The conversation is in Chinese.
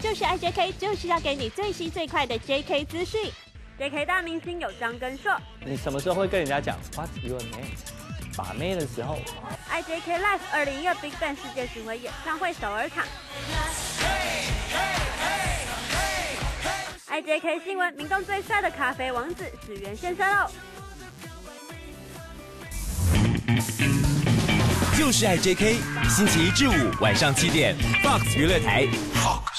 就是 IJK，就是要给你最新最快的 JK 资讯。JK 大明星有张根硕，你什么时候会跟人家讲 What's your name？把妹的时候。IJK Live 二零一二 Big Bang 世界巡回演唱会首尔场。IJK 新闻，明洞最帅的咖啡王子史源现身哦！就是 I J K，星期一至五晚上七点，Fox 娱乐台。